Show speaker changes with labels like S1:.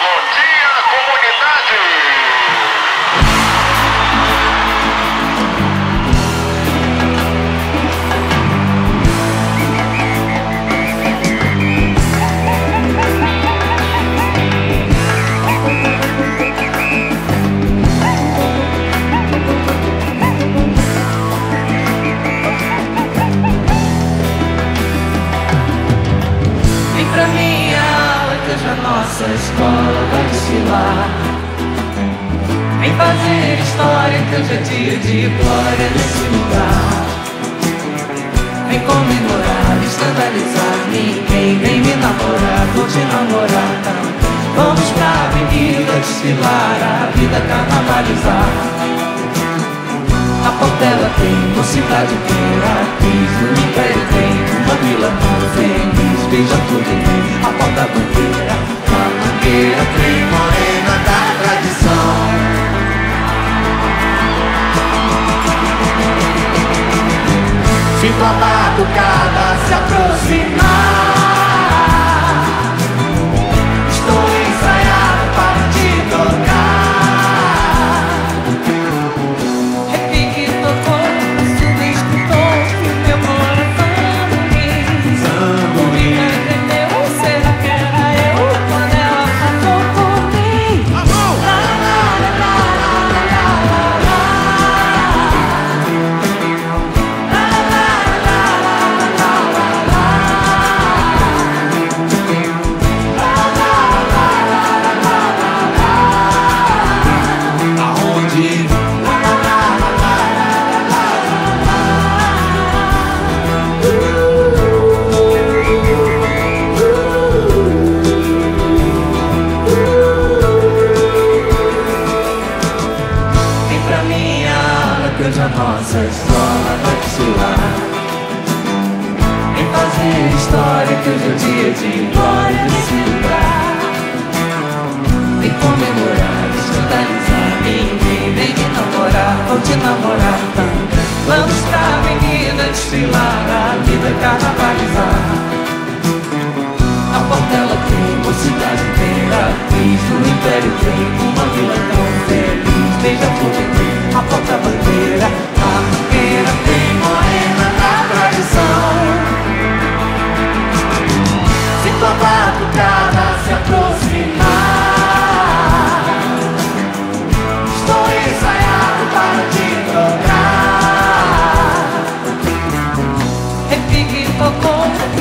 S1: Bom dia, comunidade!
S2: Nossa escola vai Vem fazer história que hoje é dia de glória nesse lugar. Vem comemorar, escandalizar ninguém Vem me namorar, vou te namorar também Vamos pra avenida desfilar, a vida carnavalizar. A Portela tem, mocidade Imperatriz No Império tem, uma vila muito feliz Beija tudo em mim, a porta bandeira A bandeira tem morena da tradição. Sinto a batucada se aproximar canta a nossa escola dactilar Em fazer história que hoje é dia de glória nesse lugar. E comemorar, escandalizar, ninguém vem te namorar Vou te namorar também Vamos pra avenida desfilar, a vida carnavalizar. A portela tem, mocidade inteira, fiz do império tem difficult